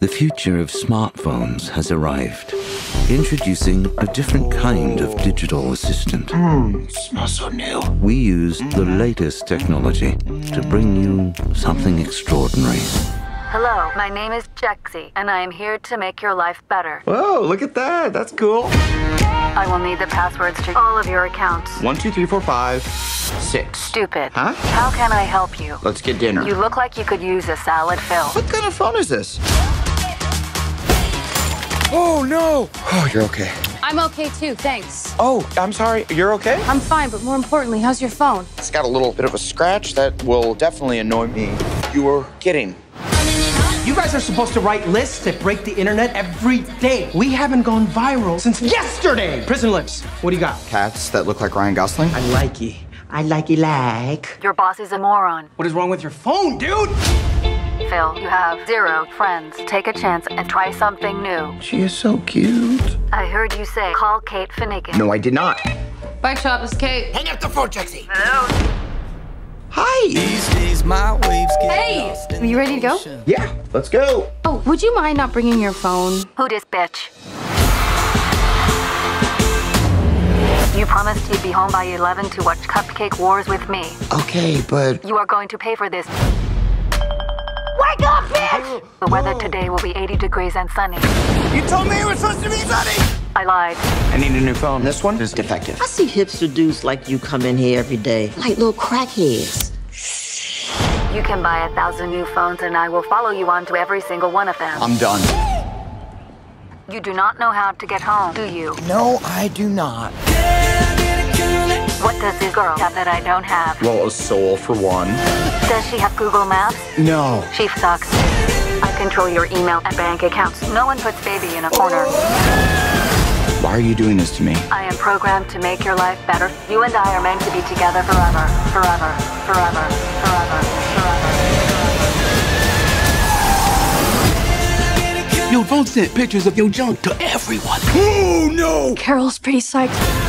The future of smartphones has arrived. Introducing a different kind of digital assistant. Mmm, smells so new. We use the latest technology to bring you something extraordinary. Hello, my name is Jexi, and I am here to make your life better. Whoa, look at that. That's cool. I will need the passwords to all of your accounts. One, two, three, four, five, six. Stupid. Huh? How can I help you? Let's get dinner. You look like you could use a salad Phil. What kind of phone is this? Oh, no. Oh, you're okay. I'm okay too, thanks. Oh, I'm sorry. You're okay? I'm fine, but more importantly, how's your phone? It's got a little bit of a scratch that will definitely annoy me. You were kidding. You guys are supposed to write lists that break the internet every day. We haven't gone viral since yesterday. Prison lips. What do you got? Cats that look like Ryan Gosling? I like you. I like you like. Your boss is a moron. What is wrong with your phone, dude? Phil, you have zero friends. Take a chance and try something new. She is so cute. I heard you say call Kate Finnegan. No, I did not. Bike shop is Kate. Hang up the phone, Jexi. Hello? Hi. These days my waves get Hey, lost in are you ready to go? Yeah, let's go. Oh, would you mind not bringing your phone? Who this bitch? You promised you'd be home by 11 to watch Cupcake Wars with me. Okay, but You are going to pay for this. Wake up, bitch! The weather today will be 80 degrees and sunny. You told me it was supposed to be sunny. I lied. I need a new phone. This one is defective. I see hipster dudes like you come in here every day, like little crackheads. You can buy a thousand new phones and I will follow you onto every single one of them. I'm done. You do not know how to get home, do you? No, I do not. What does this girl have that I don't have? Well, a soul for one. Does she have Google Maps? No. She sucks. I control your email and bank accounts. No one puts baby in a corner. Why are you doing this to me? I am programmed to make your life better. You and I are meant to be together forever, forever, forever, forever, forever. Your phone sent pictures of your junk to everyone. Oh no! Carol's pretty psyched.